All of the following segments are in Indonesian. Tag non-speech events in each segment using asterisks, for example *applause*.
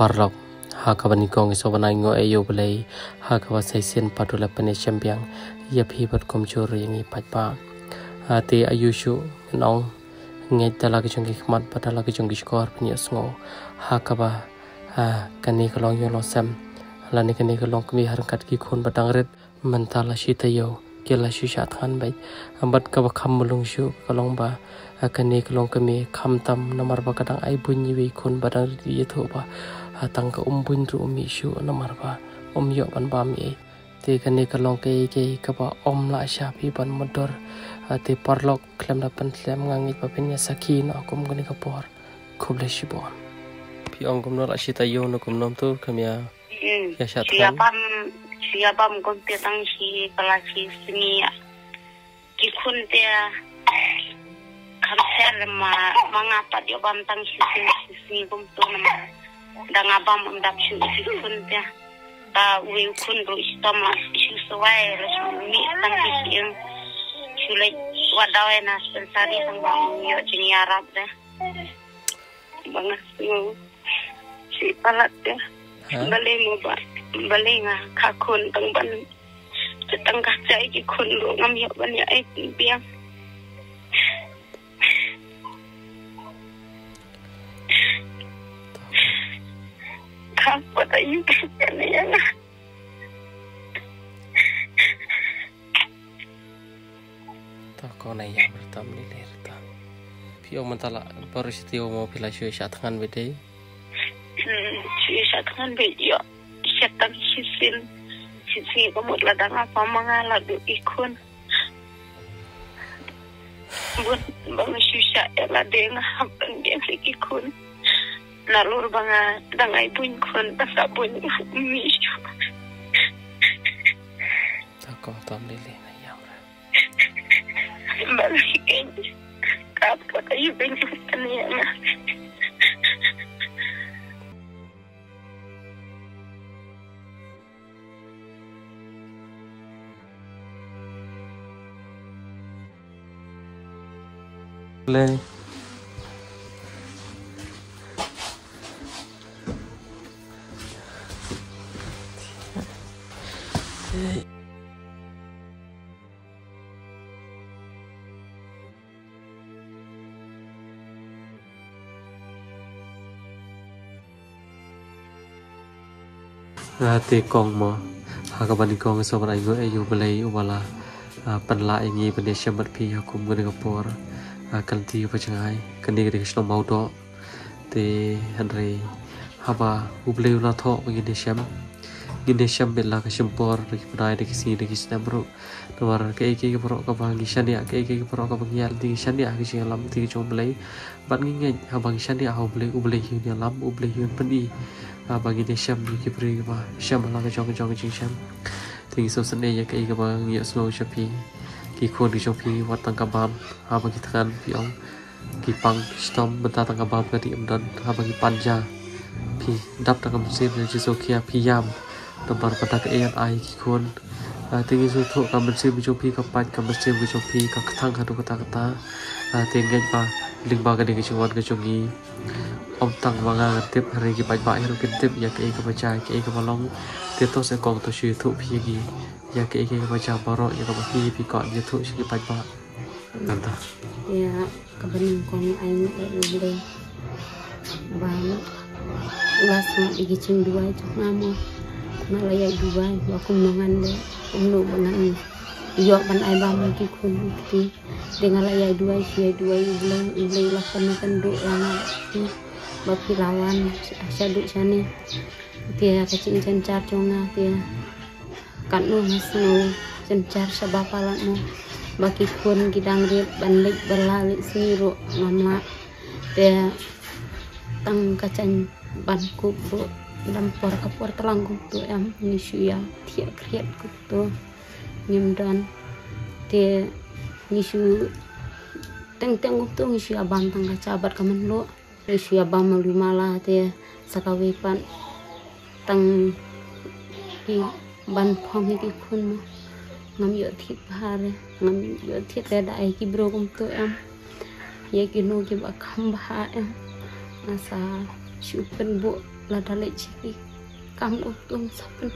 parlok ha ka bani kong so bana ngo e yo bele ha ka ba sai sen patula pane champion ya phi bat kom chur yang i pat pa. Ha te ayushu nong ngai ta lagi chung ki khmat pa ta lagi chung ki skor sngo ha kani ka long yo lo sam la ni kani ka long mi har kat ki khon batang ret man ta la shi ke sha than bai. Ambat ka ba kham mulung shu ka long ba kani ka long ka mi kham tam namar ba kadang ai bun yi khon batang ri tho ba hatang ka umbun ru umi shu na marba om yo ban ba mi. Te ka ne ka long ke ke ka ba om la sha pi ban motor te parlok klem na pan klem ngangi pa pen ya saki no kum gani ka por. Khub le shi bon. Pi ong kum no la shi ta yo no kum nom tu kam ya ya sha siapa siapa mungkin tang si kelas sini ki kun dia kanser ma mangapa dia bantang si sini kum tu nama da nga bam um dap shu si kun ya. Ta we kun ro istama shu so wai ro shu mi tang ki sim shu le wa da wa na sen sari tang bang yo jini arab da bang yo si palat ya. Bale mo ba bale nga ka kun tang ban tang ka chai ki kun ro ngam yo ban ya ai biang Kapot ayun kanya yan. Ta ko na ya bertam ni ler ta. Pi o mantala baru tio mo pila shu sha tangan bede. Hmm, si sa tangan bedio. Siya tang sisin. Sisi mo ladang apa mga lagu ikon. Buat bang susah ya ladeng habang dia ikon. nalur banga dangai pun kon basa pun mishu Tako tam lele na ya ora. balikin kapo tayo binyutan niya na ទេកងមកហាកបានកងសម្រាប់ងើអេយូបលៃឧបឡាបន្លាយងីបនិសមត្ថភីគុំនឹងកពរកន្ទីបចងាយកនិករិឆ្លមៅតទេហនរីហាបាឧបលេវឡាថោបងីនិសម sham bela ka sham por ri bro. To war ke ke ke pro ka ka di ki sing lam ti chom belai. Ban ngi ngi ha ba ngi shania ha belai u belai hu ni lam u belai hu pan i bagi dia syam di kibri ba syam la ka jong jong jing syam ting so sene ya ka ba ya snow shapi ki ko di shopi wat tang ka bam ha ki pang stom benta tang ka bam ka di amdan ha pi dap tang ka sim ji so kia pi yam tempat pata ka ai ai ki kon ting so tho ka sim bi pi ka pat ka sim bi pi ka thang ka du ka ta ka ta ting ngai ba ling ba ka di ka chwan ka chongi om tang wanga tip hari ki bai bai ro kin tip ya ke ka bacha ke ka balong te to se kong to shu thu phi gi. Ya ke ke ka bacha baro ya ka phi phi ko ya thu shi bai ba nanta ya kabaning kong na uble bano ulas ma igicing dua itu ngamo nalaya dua wa kum nangan de umno bangan yo pan ay ba mo ki kun ti dengan laya dua si dua uble uble lah kan kan do lama bapi lawan asyadu sani dia kecil cencar conga dia. Kan nu mas nu cencar sebab alat nu baki pun gidang rit balik berlalik siru mama dia tang kacang banku bu dampor kapur telanggung tu em nisu ya tiak kriat kutu nyemdan dia nisu teng teng tu nisu abang tang kacabat kamen lo Isu ya bama lumala te sakawipan tang ki ban phong ki kun. Ma ngam yo thit bhare ngam yo thit te dai ki bro kum to em ye ki no ki ba kham bha em bu là đã lấy chỉ cam ốc tung sắp bên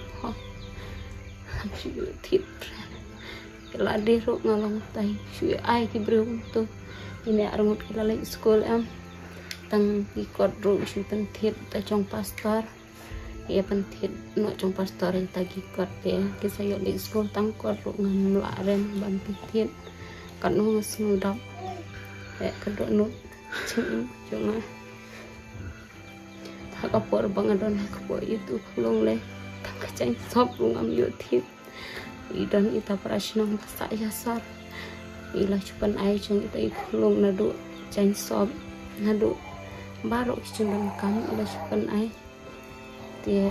đi lòng tay sự ai bro tu ini một cái là school em. Cột rụng sự tăng thịt ở trong pastor. Ia pentit no trong pastor yang tagi cột ya. Cái saya lấy school tăng cột rụng ngam lạ ren ban thịt kan nu ngesudap ya kedua nu cuma cuma kapor bangadon kapor itu kulung le tak kacang sop lungam yotit idan ita prashnam basa yasar. Ila chupan ai chung ita ikulung nadu cang sop nadu baru chung kam ila chupan ai dia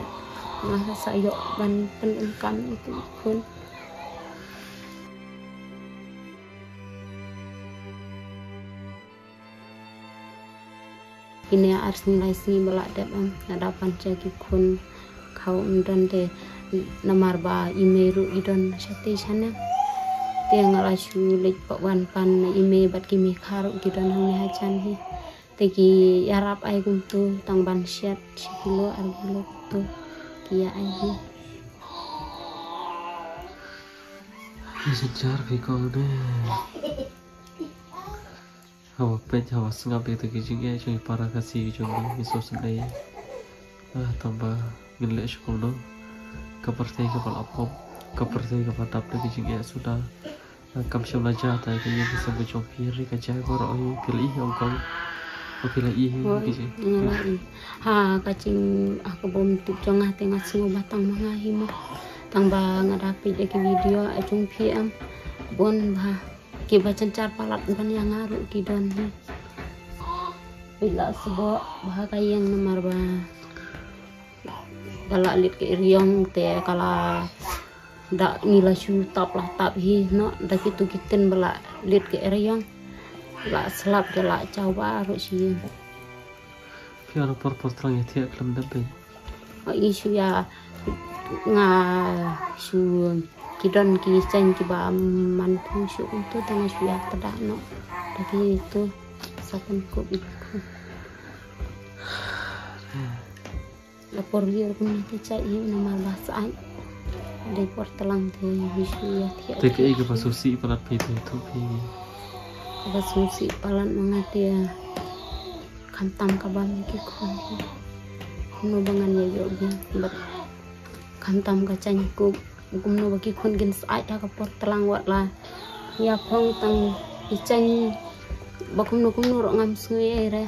masa sayo ban penengkam itu pun ini sini belak dapat hadapan jadi kun kau dan de namar ba imeru idon shati sana te ngala shu lek pak wan pan ime bat kimi kharu gidon hang hajan hi te ki yarap ai kum tu tang ban syat shikilo ar gilo tu kia ai hi Sejar kau deh *laughs* hawa pet hawa sengap itu kijing ya cuma para kasih cuma miso sendai ah tambah ngilek syukur lo kepertai kepala apa kepertai kepala dapet kijing ya sudah. Kam syam laja tai kaya bisa bejong kiri kaca ko roi pilih yang kau pilih ih kijing ha kacing aku bom tu jongah tengah singo batang mangahi mo tambah ngadapi jadi video acung piam bon bah kiba cencar palat ban yang ngaruh kidan bila sebuah bahaka yang nomor ba. Kala lit ke riong te kala da ngila shu tap lah tap hi no da kitu kiten bala lit ke riong. La selap ke la cawa ro si. Piano por por terang ya tiap kelam dabe. Oh isu ya nga shu kidon ki chen ki ba man phu shu tu tang shu ya tada no tapi itu sakan ko itu lapor dia pun nanti cai nama bahasa ai. Dari por telang te bisu ya tiap Tapi kayak ke pasusi palat itu itu pi. apa susi palan mangati ya kantam kabam ki kon no bangan ya yo bi bat kantam kacang ku gum no bagi kon gin sai ta ka por telang wat la ya phong tang icang bakum no kum no ro ngam sui re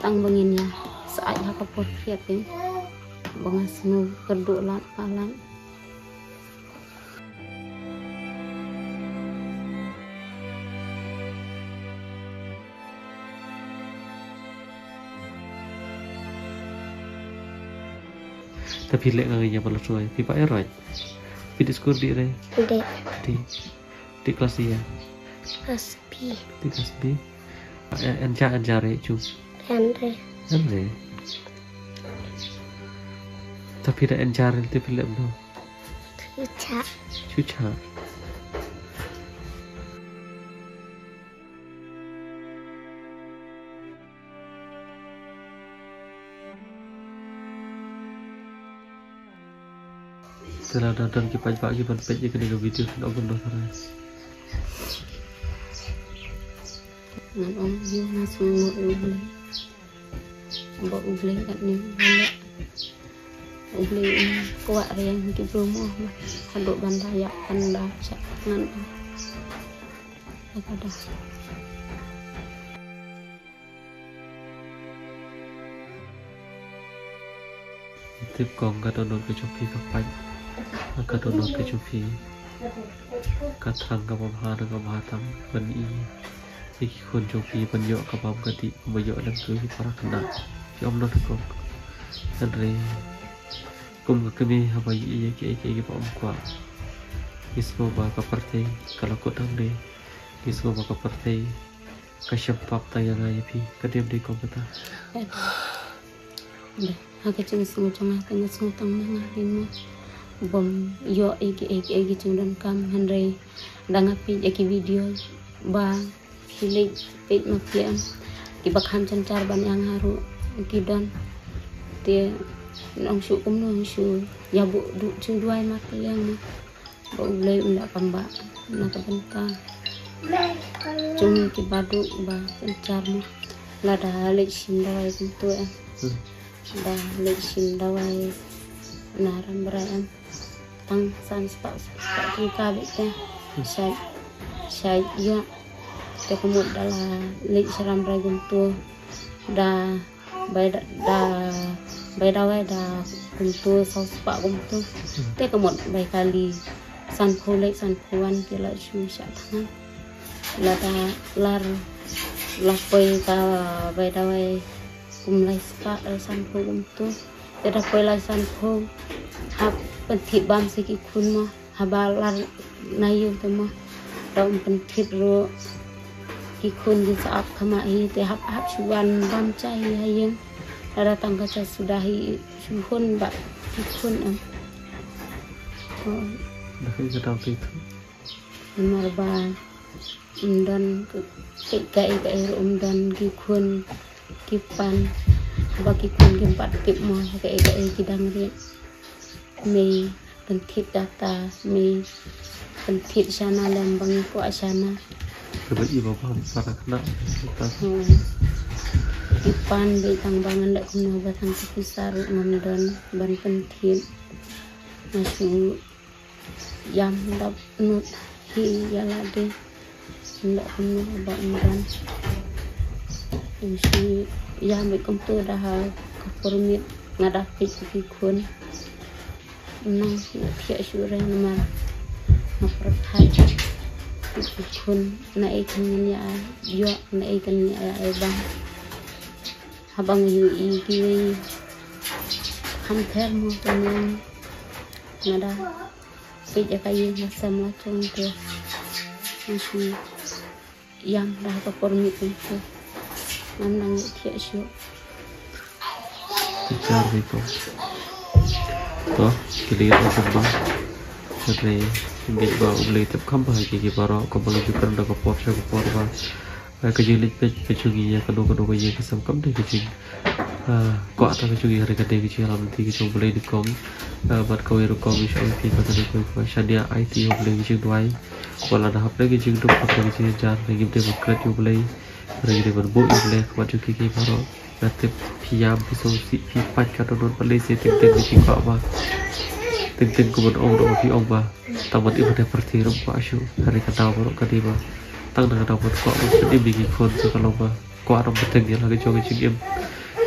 tang bangin ya sai ha ka por khiat ni bangas no kerdu lat palan Tapi lek ngai ya palat suai. Pi pak eroi. Pi di di re Dek, di di kelas dia Aspi, di kelas B. Anja anja re cu. Andre, Andre. Tapi dah anja re tu film tu. Tuca, Cuca. Setelah pagi-pagi ban pet je kena ke video om kat ni banyak. Uble ini kuat yang di rumah bandar ya anda cak ngan ada Tip kong ka download ke Shopee ka pan. Ka download ke Shopee. Ka thang ka pamhana ka mahatam ban i. Iki kun Shopee ban yo ka pam ka ti ba yo dan ke para kena. Ki om not ko. Andre. Kum ka kami ha ba i ki ki ki pam kwa. Ismo ba ka parte kalau ko dang de. Ismo ba ka parte. Ka syapap tayang ay pi. Ka diam di ko kata. Semua cuma tengah semua tengah lima. Bom yo egi egi egi cuma dan kam Henry. Danga pi egi video ba hilik pit makian ki bakhan cancar ban yang haru ki don te nong su kum nong su ya bu du chung duai mak yang ma. Ba ulai unda pamba na ka benta. Chung ki badu ba pencar ma. La da le shin dawai tu da le dawai na ram bra em tang san spa spa ki ka be te. Sai sai ya. Te kumut dala le saram ra kum tu da bai da bai da bai da kum tu sau spa kum tu te kumut bai kali san le san phuan ki la chu sha thang la da lar la poi ka bai da bai kum lai spa da san phu kum tu te da poi lai san phu hap pen thit bam se ki khun ma. Haba lar na yu te ma. Dom pen thit ro. Ki khun ki saat kama hi te hap hap chuan bam chai hayeng la datang ka cha sudahi chuhun ba ki khun am. Oh. Dah kita waktu itu marba umdan ke kai kai umdan ki khun ki pan ba ki khun ki pat ki mo kai kai ki dang ri me pentit data me pentit sana lembang ko asana coba ibu paham para kena. Kita ki pan be tang bangan dak kuno batang ki saru umdan ban pentit. Masu yam dap nut hi yalade ndak kuno ba umdan ដូចយ៉ាងមិនកំទួដែរហើយក៏ព្រមមានណាដាពេជ្រពីខ្លួនណាភាកជូរេណាមកប្រថៃពីខ្លួនណាអីគ្នានេះយកណាអីគ្នាអីបានហើយបងយូអ៊ីគីខំថែមកទៅនឹងណាដាពេជ្រកាយមកសមាជុំទៅអ៊ីយ៉ាងដែរក៏ព្រមមានខ្លួន I'm not yet sure. Itu. Toh, kilir asabah. Sebenarnya, ingin bawa ubli tep kampah kiki paro kabalo jukar da kapor sya kapor ba. Kejilit pec pecungi ya kado kado kaya kesam kam deh kecing. Kok hari kade kecing alam nanti kecing ubli di kom. Bat kau iru kom isya uti kata di kau kau syadia IT ubli kecing duai. Walau ada lagi kecing kecing jar lagi bde bakrat ubli. Regrettable in black baju kiki baru Natip piyam pisau si pipat kata non pelai si tim tim kiki kok apa Tim tim kuman ong dong pi ong ba Taman ibu dah perti rom kok asyu Hari kata baru kadima Tang nang dapat kok mungkin im bigi kon sekalau ba Kok aram beteng yang lagi jongi cing im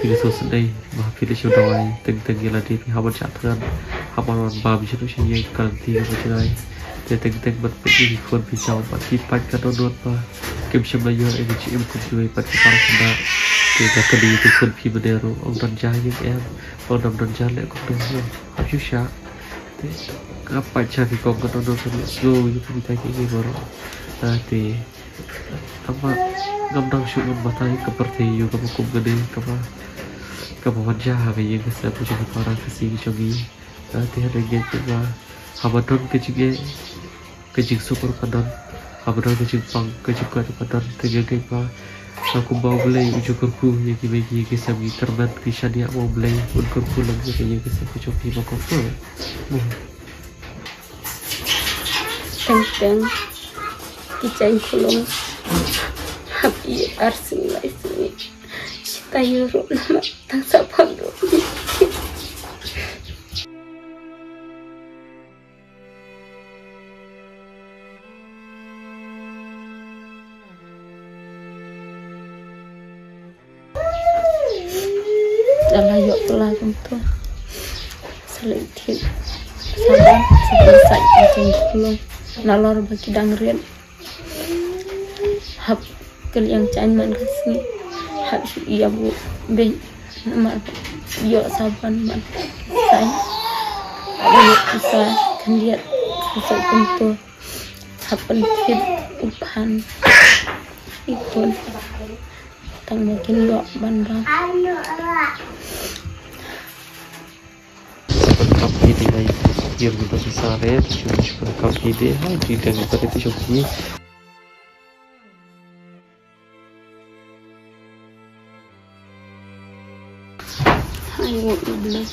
ini, so sedai Mah pilih syu dawai Teng teng yang lagi haman jatuhan Haman wan ba bisa tu syu yang karantina macam lain chai te teng teng bat pi kon pi chau ma pi pat ka don ma kem sham la yo chi im ku ju pat ki par senda thì cả cái đi thì quân phi bên đều ông đàn trai những em ông đàn đàn trai lại cũng đúng rồi học chút xa thế các bạn trai thì còn có đàn đàn phân slow như cái tay cái gì vào đó à, thì apa? Ngam dang shu ngam batai seperti you kamu kum gede kapa kamu wajah kayak yang saya punya para kesi habadon kecige kecig super padon habadon kecig pang kecig kuat padon tiga kaya aku bawa belai ujuk kurku yang kita bagi kisah bagi terbat kisah dia mau belai pun kurku lagi kaya kisah aku coba mau kurku teng teng kicai kulung happy arsin sini kita yuru nama tang sapang Kulung nalor bagi dangrian hab kel yang cain man kasni hab iya bu. Be nama yo saban man. Sai ada bisa kan lihat masuk pintu hapen fit upan. Ikut tang mungkin yo bandang काफ़ी देना ये अपने पास सारे काफ़ी दे हाँ डिटेल पर इतनी शक्ति I want the blue.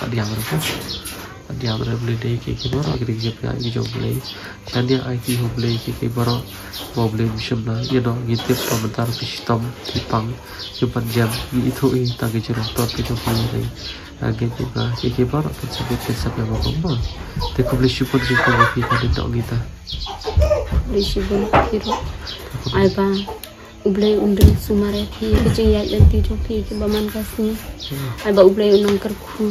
Abbiamo un po' diam berapa beli deh kayak gimana akhir kita punya ini jauh beli. Jadi dia IT ho beli kayak baru mau beli bisa lah. Ya dong ngintip komentar sistem tipang cepat jam. Itu ini tangga jeruk beli juga kayak baru kan sampai kesap yang ngomong tapi beli syukur juga lagi tadi dong kita. Risibun kiro. Ay ba ublay undang sumare ki ya yanti jo ki ki baman kasni. Ay ba ublay unang karku.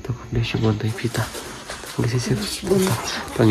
ha to ko le shi bon dai phi ta ko le si si Risibun. ta